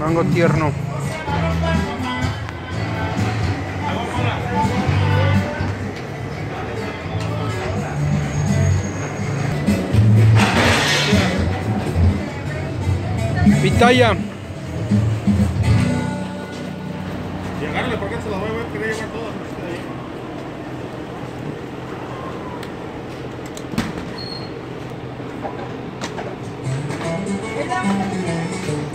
mango tierno. Pitaya. Llegarle porque se las voy a ver, quería llevar todas.